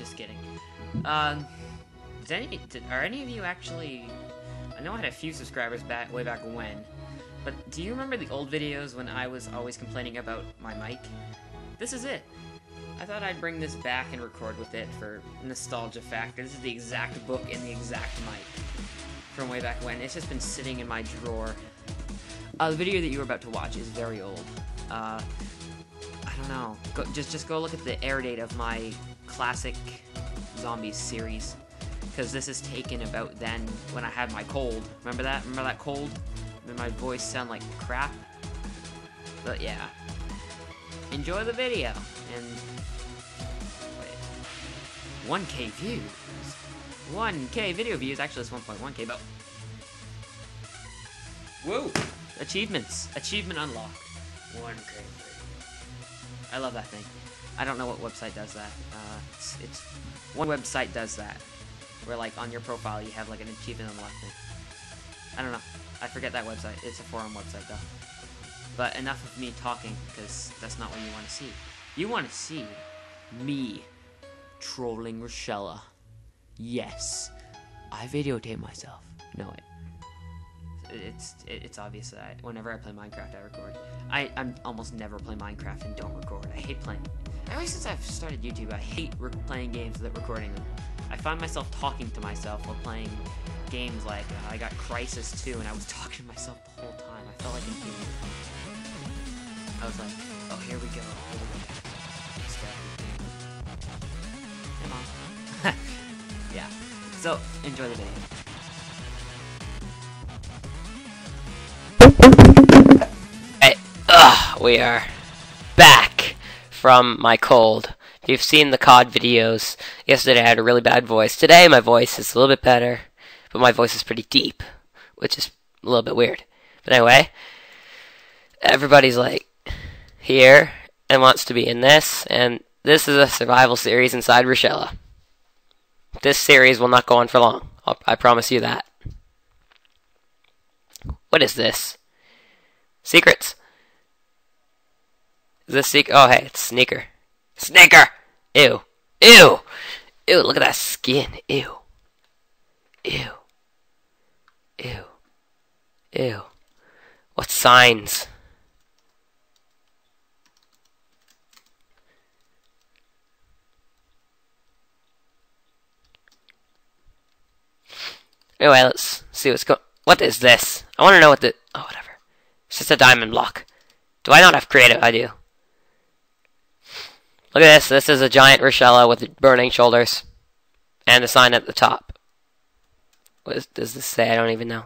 just kidding. Um, did any, did, are any of you actually? I know I had a few subscribers back way back when, but do you remember the old videos when I was always complaining about my mic? This is it. I thought I'd bring this back and record with it for nostalgia factor. This is the exact book and the exact mic from way back when. It's just been sitting in my drawer. Uh, the video that you were about to watch is very old. Uh, I don't know. Go, just just go look at the air date of my classic zombies series, because this is taken about then when I had my cold. Remember that? Remember that cold? Made my voice sound like crap. But yeah, enjoy the video and wait, 1K views. 1K video views. Actually, it's 1.1K, but whoa, achievements. Achievement unlocked. 1K. I love that thing. I don't know what website does that. Uh, it's, it's one website does that, where like on your profile you have like an achievement unlocked. I don't know. I forget that website. It's a forum website though. But enough of me talking, because that's not what you want to see. You want to see me trolling Rashella. Yes, I videotape myself. No, wait. It's it's obvious that I, whenever I play Minecraft, I record. I I'm almost never play Minecraft and don't record. I hate playing. Ever since I've started YouTube, I hate playing games without recording them. I find myself talking to myself while playing games like uh, I got Crysis 2, and I was talking to myself the whole time. I felt like an idiot. I was like, oh, here we go. Here we go. Yeah. So, enjoy the video. Hey, ugh, we are back from my cold. If you've seen the COD videos, yesterday I had a really bad voice. Today my voice is a little bit better, but my voice is pretty deep, which is a little bit weird. But anyway, everybody's like here and wants to be in this, and this is a survival series inside Rashella. This series will not go on for long. I promise you that. What is this? Secrets. Is this secret? Oh, hey, it's Sneaker. Sneaker! Ew. Ew! Ew, look at that skin. Ew. Ew. Ew. Ew. What signs? Anyway, let's see what's going. What is this? I want to know what the. Oh, whatever. It's just a diamond block. Do I not have creative? I do. Look at this. This is a giant Rashella with burning shoulders. And a sign at the top. What is, does this say? I don't even know.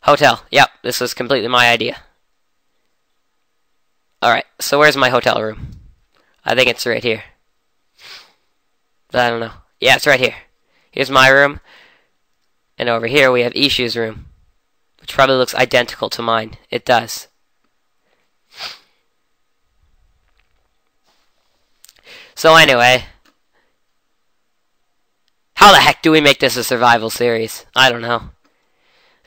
Hotel. Yep, this was completely my idea. Alright, so where's my hotel room? I think it's right here. But I don't know. Yeah, it's right here. Here's my room. And over here we have Ishu's room. Which probably looks identical to mine. It does. So anyway, how the heck do we make this a survival series? I don't know.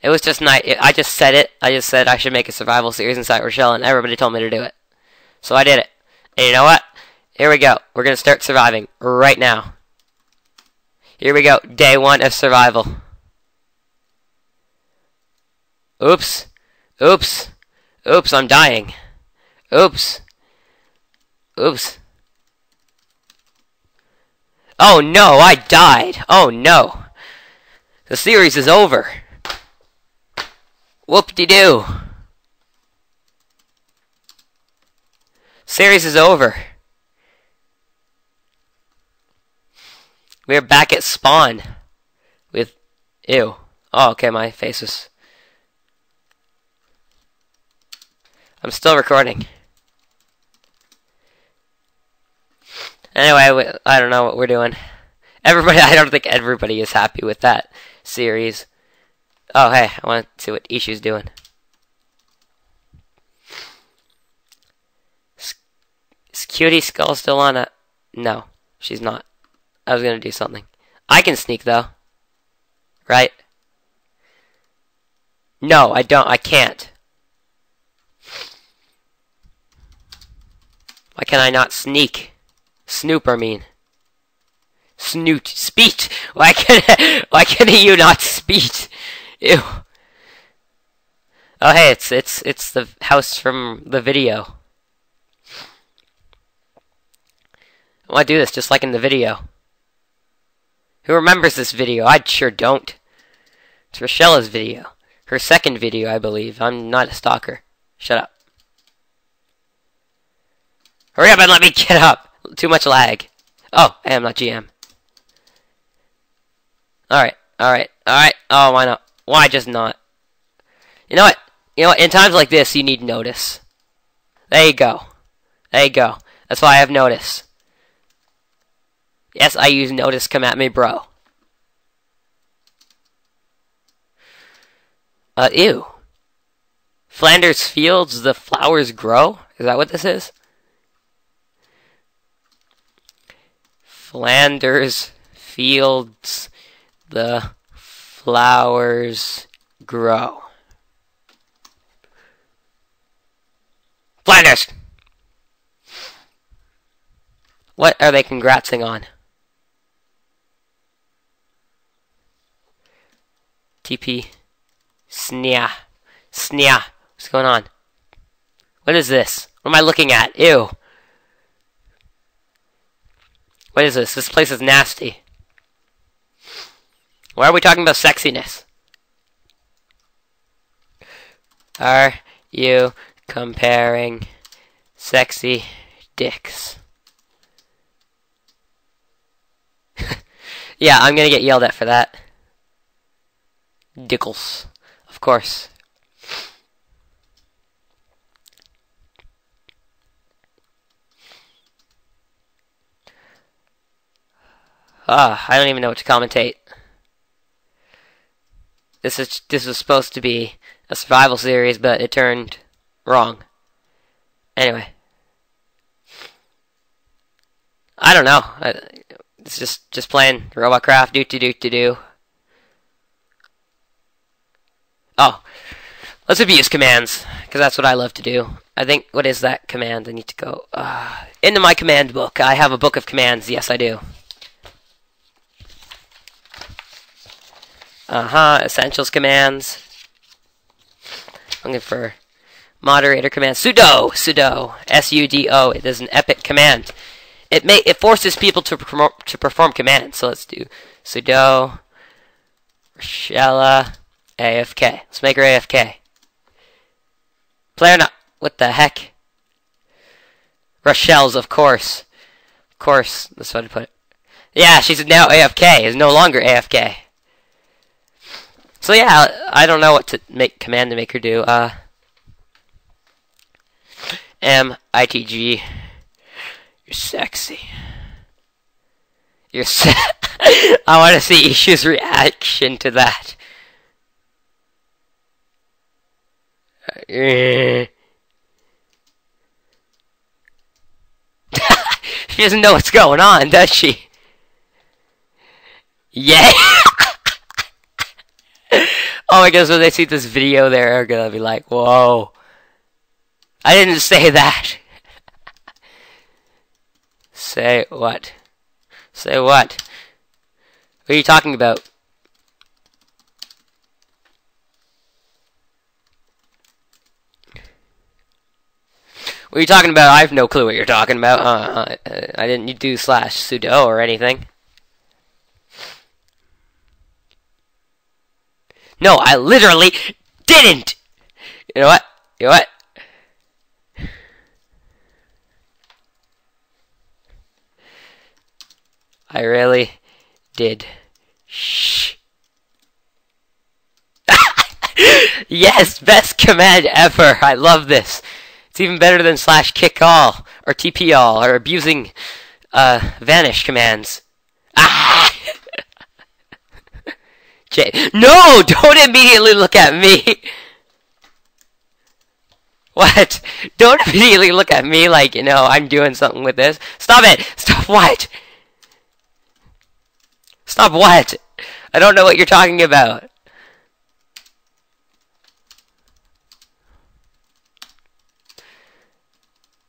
It was just night. I just said it. I just said I should make a survival series inside Rochelle, and everybody told me to do it. So I did it. And you know what? Here we go. We're gonna start surviving right now. Here we go. Day one of survival. Oops. Oops. Oops, I'm dying. Oops. Oops. Oh no, I died. Oh no. The series is over. Whoop-de-doo. Series is over. We're back at spawn. With... Ew. Oh, okay, my face was... I'm still recording. Anyway, I don't know what we're doing. Everybody, I don't think everybody is happy with that series. Oh, hey, I want to see what Ishu's doing. Is Cutie Skull still on a... No, she's not. I was gonna do something. I can sneak, though. Right? No, I don't. I can't. Why can I not sneak? Snoop, I mean. Snoot. Speed! Why can why can you not speed? Ew. Oh hey, it's it's it's the house from the video. I want to do this just like in the video. Who remembers this video? I sure don't. It's Rochelle's video. Her second video, I believe. I'm not a stalker. Shut up. Hurry up and let me get up. Too much lag. Oh, I am not GM. Alright, alright, alright. Oh, why not? Why just not? You know what? You know what? In times like this, you need Nodus. There you go. There you go. That's why I have Nodus. Yes, I use Nodus. Come at me, bro. Uh, ew. Flanders Fields, the flowers grow? Is that what this is? Flanders Fields, the flowers grow. Flanders! What are they congratsing on? TP. Snya. Snya. What's going on? What is this? What am I looking at? Ew. What is this? This place is nasty. Why are we talking about sexiness? Are you comparing sexy dicks? yeah, I'm gonna get yelled at for that. Dickles. Of course. Ah, I don't even know what to commentate. This is this was supposed to be a survival series, but it turned wrong. Anyway, I don't know. I, it's just just playing Robotcraft. Do do do do do. Oh, let's abuse commands because that's what I love to do. I think what is that command? I need to go uh, into my command book. I have a book of commands. Yes, I do. Uh-huh, essentials commands. I'm looking for moderator command. sudo, sudo, S-U-D-O. It is an epic command. It may it forces people to perform, to perform commands. So let's do sudo Rashella AFK. Let's make her AFK. Player not. What the heck? Rochelle's, of course. Of course, that's what I put it. Yeah, she's now AFK. Is no longer AFK. So yeah, I don't know what to make command to make her do. Uh, M I T G. You're sexy. You're se I want to see Ishu's reaction to that. she doesn't know what's going on, does she? Yeah. oh my gosh, when they see this video, they're gonna be like, whoa. I didn't say that. say what? Say what? What are you talking about? What are you talking about? I have no clue what you're talking about. Uh, uh, I didn't do slash sudo or anything. No, I literally didn't. You know what? You know what? I really did. Shh. yes, best command ever. I love this. It's even better than slash kick all or TP all or abusing uh, vanish commands. Ah! No! Don't immediately look at me. What? Don't immediately look at me like you know I'm doing something with this. Stop it! Stop what? Stop what? I don't know what you're talking about.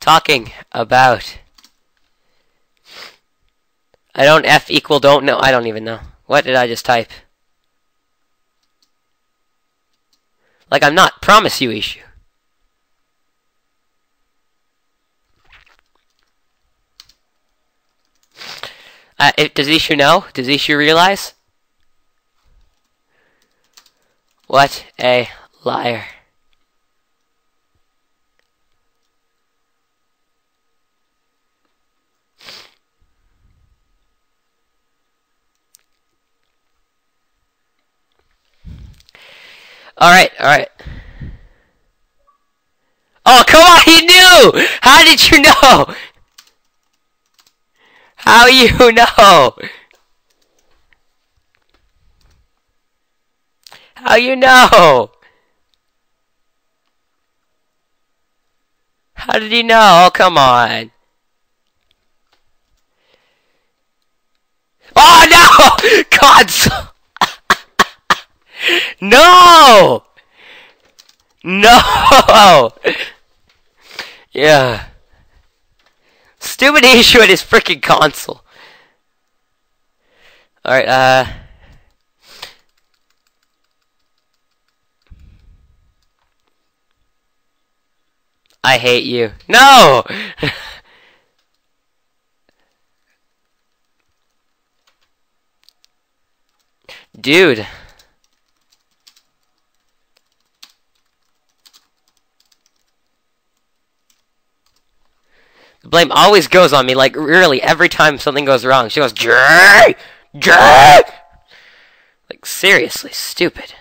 talking about? I don't F equal don't know. I don't even know. What did I just type? Like I'm not. Promise you Ishu. Uh, does Ishu know? Does Ishu realize? What a liar. Alright, alright. Oh, come on, he knew! How did you know? How you know? How you know? How did he know? Oh, come on. Oh, no! Console! No! No! Yeah. Stupid Ishu at his freaking console. Alright, uh... I hate you. No! Dude. The blame always goes on me, like, really, every time something goes wrong. She goes, Jay! Jay! Like, seriously, stupid.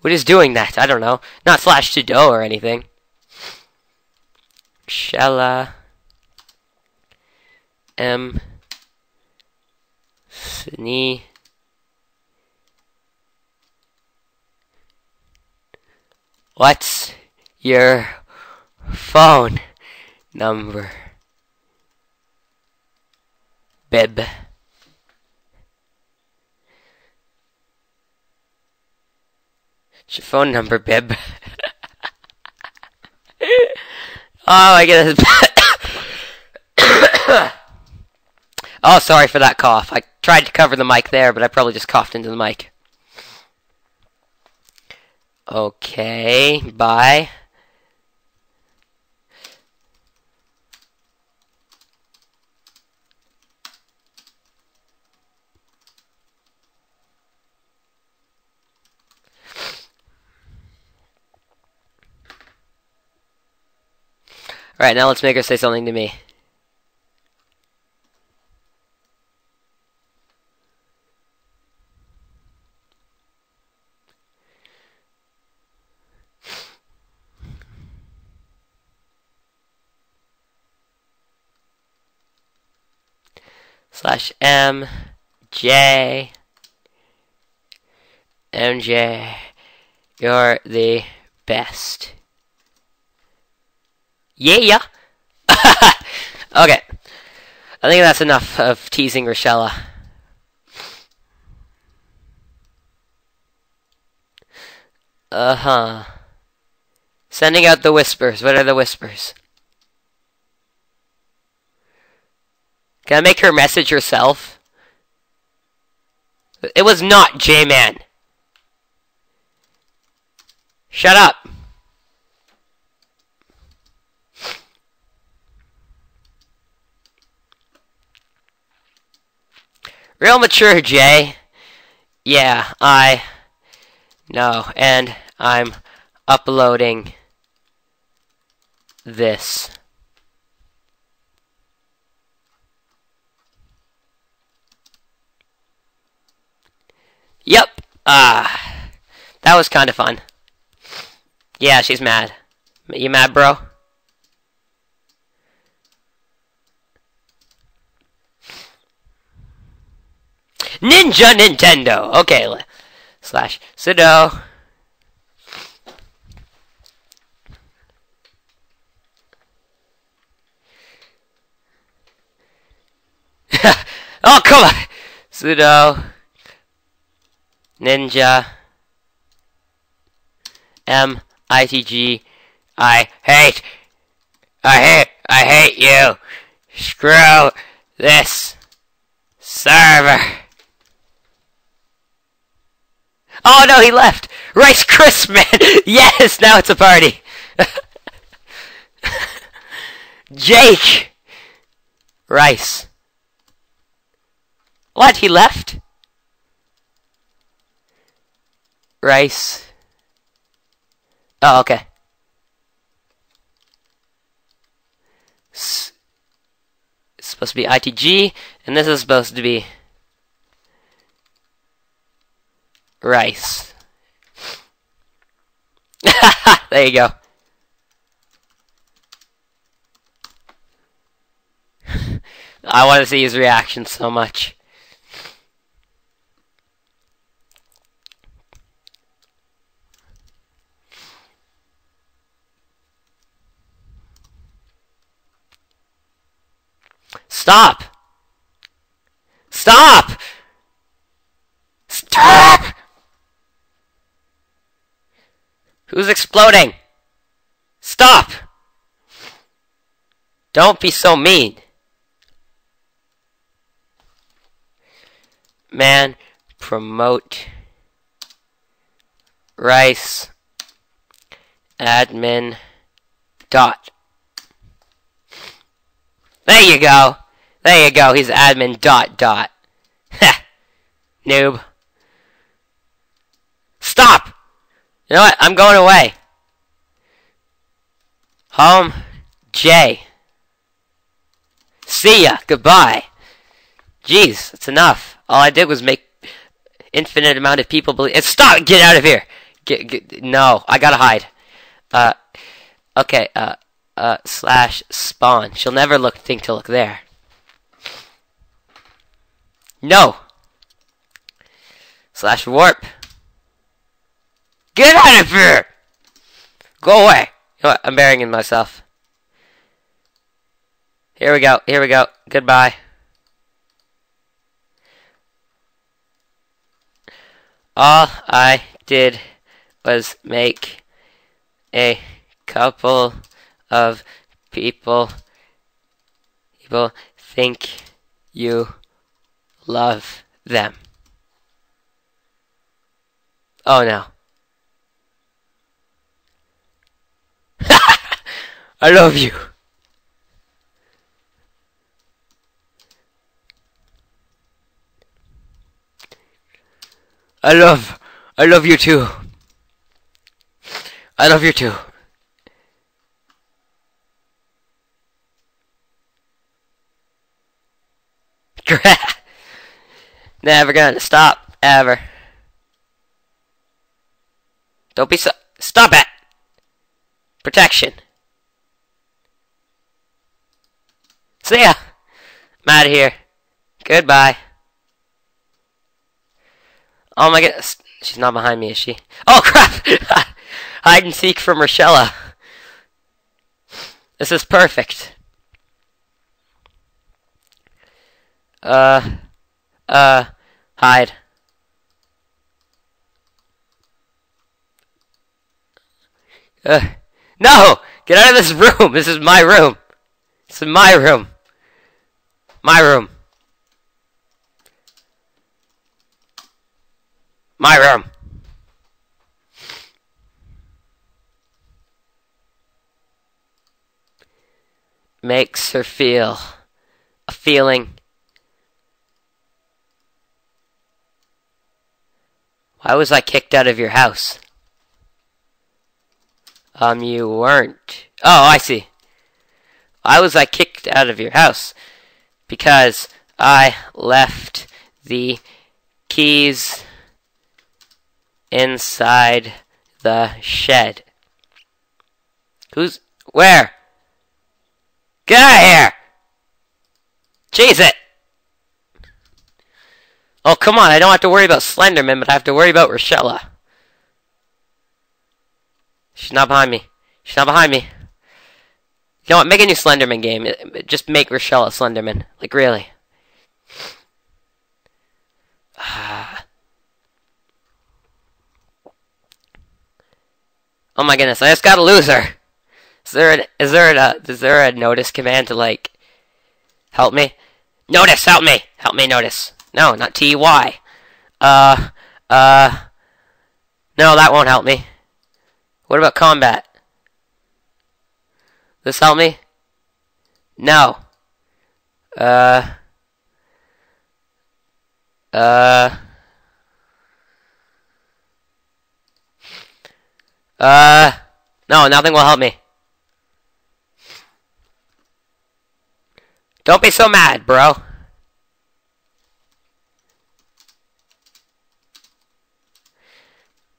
What is doing that? I don't know. Not slash sudo or anything. Shella. M. Sni. What's your phone number? Bib. Your phone number, Bib? oh, I get oh, sorry for that cough. I tried to cover the mic there, but I probably just coughed into the mic. Okay, bye. Alright, now let's make her say something to me. Slash M J MJ You're the best. Yeah. Yeah. Okay. I think that's enough of teasing Rashella. Uh-huh. Sending out the whispers. What are the whispers? Can I make her message herself? It was not J-Man. Shut up. Real mature, Jay. Yeah, I know. And I'm uploading this. Yep. Ah. That was kind of fun. Yeah, she's mad. You mad, bro? Ninja Nintendo. Okay, slash sudo. oh, come on. Sudo. Ninja. M. I. T. G. I hate. I hate. I hate you. Screw this server. Oh no, he left. Rice Crispman. yes, now it's a party. Jake. Rice. What? He left? Rice. Oh, okay. It's supposed to be ITG, and this is supposed to be rice. there you go. I want to see his reaction so much. Stop! Stop! Stop! Who's exploding? Stop! Don't be so mean. Man, promote rice admin dot. There you go. There you go. He's admin dot dot. Heh. Noob. Stop! You know what? I'm going away. Home. J. See ya. Goodbye. Jeez, that's enough. All I did was make infinite amount of people believe. Stop! Get out of here. Get, get, no, I gotta hide. Uh, okay. Uh, uh, slash spawn. She'll never look think to look there. No. Slash warp. Get out of here! Go away. You know what? I'm burying myself. Here we go. Here we go. Goodbye. All I did was make a couple of people people think you love them. Oh no. I love you. I love, I love you too. I love you too. Never gonna stop, ever. Don't be so- Stop it! Protection. See ya! I'm out of here. Goodbye. Oh my goodness. She's not behind me, is she? Oh crap! Hide and seek from Rashella. This is perfect. Uh, uh, hide. Uh, no! Get out of this room! This is my room! Is my room! My room! My room! Makes her feel a feeling Why was I kicked out of your house? Um, you weren't. Oh, I see. Why was I kicked out of your house? Because I left the keys inside the shed. Who's. Where? Get out of here! Cheese it! Oh, come on, I don't have to worry about Slenderman, but I have to worry about Rashella. She's not behind me. She's not behind me. You know what? Make a new Slenderman game. Just make Rochelle a Slenderman. Like, really. oh my goodness, I just got a loser. Is there an, is there a is there a Nodus command to like help me? Nodus, help me, help me Nodus. No, not T Y. Uh, uh. No, that won't help me. What about combat? This help me? No. Uh. Uh. Uh. No, nothing will help me. Don't be so mad, bro.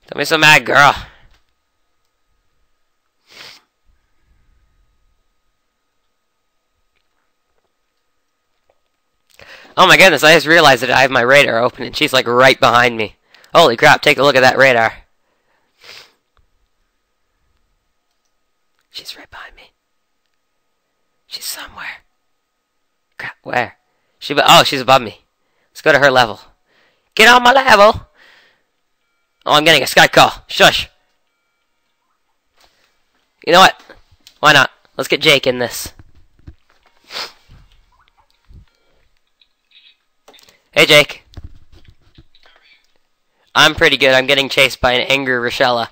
Don't be so mad, girl. Oh my goodness, I just realized that I have my radar open and she's like right behind me. Holy crap, take a look at that radar. She's right behind me. She's somewhere. Crap, where? She oh, she's above me. Let's go to her level. Get on my level. Oh, I'm getting a Skype call. Shush. You know what? Why not? Let's get Jake in this. Hey, Jake. I'm pretty good. I'm getting chased by an angry Rashella.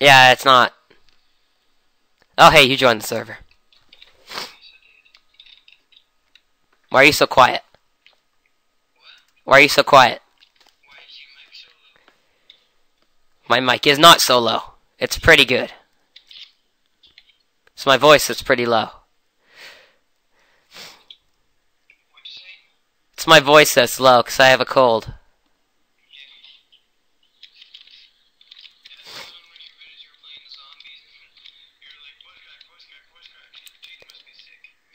Yeah, it's not. Oh, hey, you joined the server. Why are you so quiet? Why are you so quiet? My mic is not so low. It's pretty good. It's my voice that's pretty low. It's my voice that's low because I have a cold.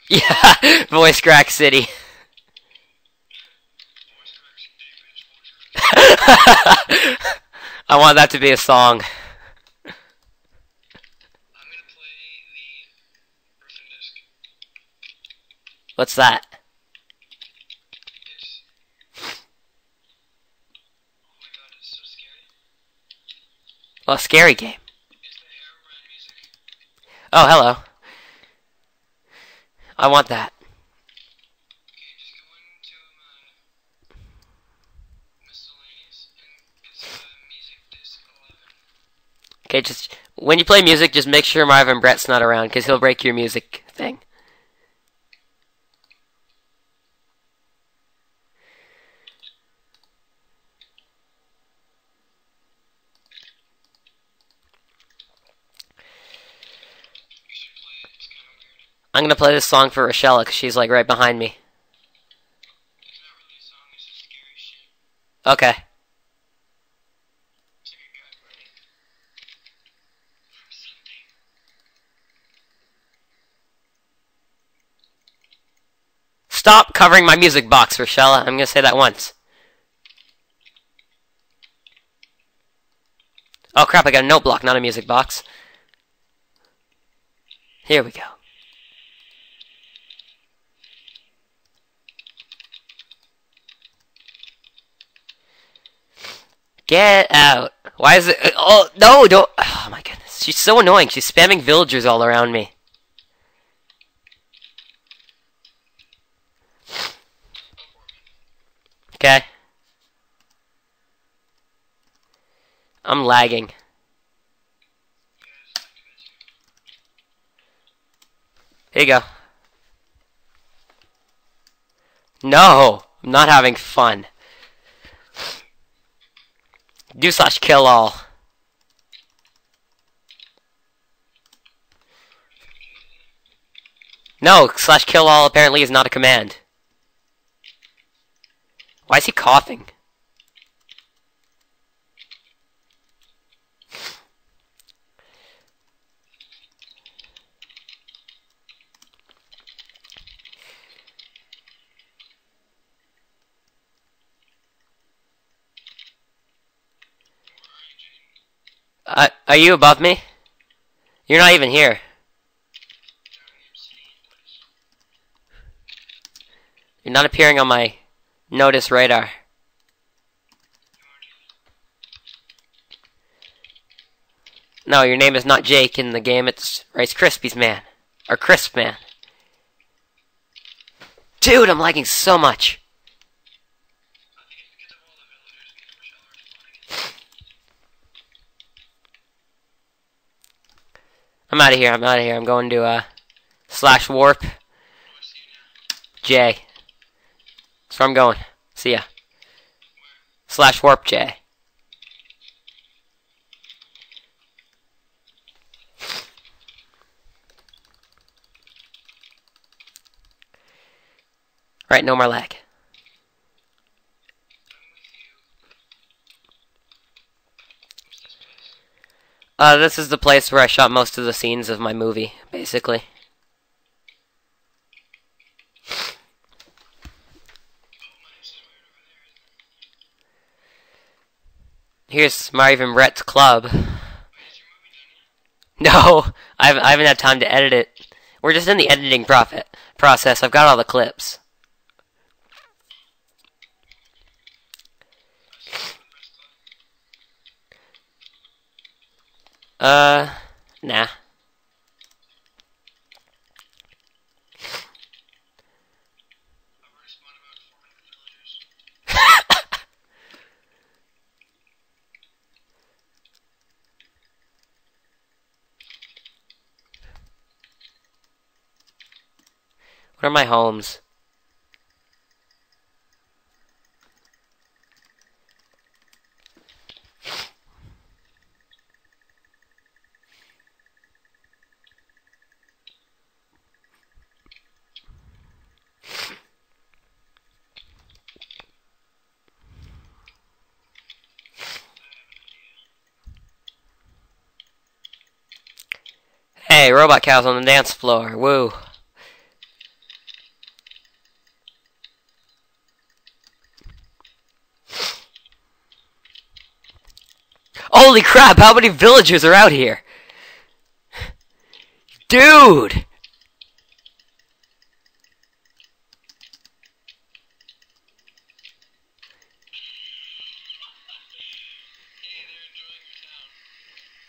Yeah, voice crack city. I want that to be a song. What's that? Oh, scary game. Oh, hello. I want that. Okay, just when you play music, just make sure Marvin Brett's not around, because he'll break your music thing. I'm gonna play this song for Rochelle because she's like right behind me. Okay. Stop covering my music box, Rochelle. I'm gonna say that once. Oh crap, I got a note block, not a music box. Here we go. Get out. Why is it? Uh, oh, no, don't. Oh my goodness. She's so annoying. She's spamming villagers all around me. Okay. I'm lagging. Here you go. No, I'm not having fun. Do slash kill all. No, slash kill all apparently is not a command. Why is he coughing? Uh, are you above me? You're not even here. You're not appearing on my Nodus radar. No, your name is not Jake in the game. It's Rice Krispies Man. Or Crisp Man. Dude, I'm lagging so much. I'm out of here. I'm out of here. I'm going to uh slash warp J. That's where I'm going. See ya. Slash warp J. Right, no more lag. Uh, this is the place where I shot most of the scenes of my movie, basically. Here's Marvin Brett's club. No, I haven't, I haven't had time to edit it. We're just in the editing profit process. I've got all the clips. Uh, nah. What are my homes? Hey, robot cows on the dance floor. Woo. Holy crap, how many villagers are out here? Dude!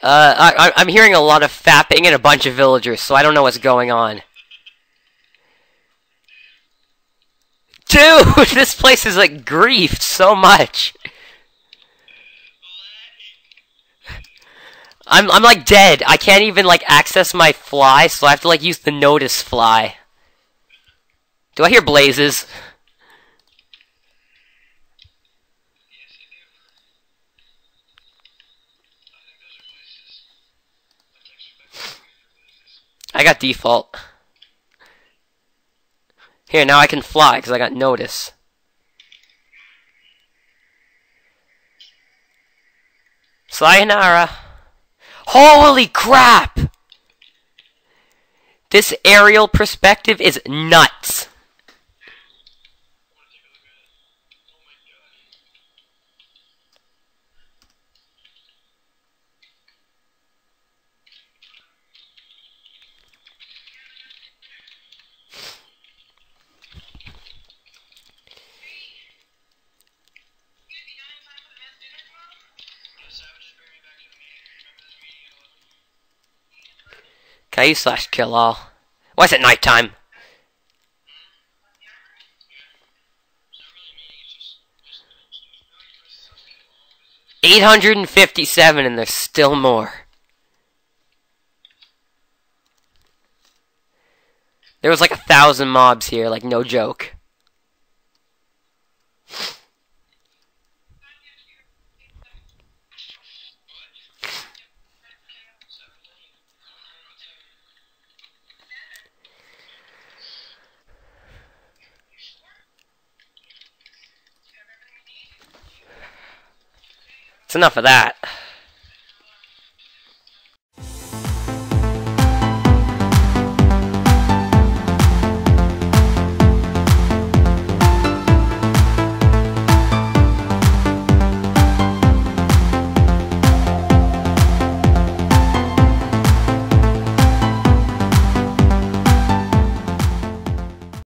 Uh, I, I'm hearing a lot of fapping and a bunch of villagers, so I don't know what's going on. Dude, this place is like griefed so much. I'm I'm like dead. I can't even like access my fly, so I have to like use the Nodus fly. Do I hear blazes? I got default. Here, now I can fly because I got Nodus. Sayonara. Holy crap! This aerial perspective is nuts. I use slash kill all? Why is it nighttime? Eight hundred and fifty-seven, and there's still more. There was like a thousand mobs here, like no joke. Enough of that.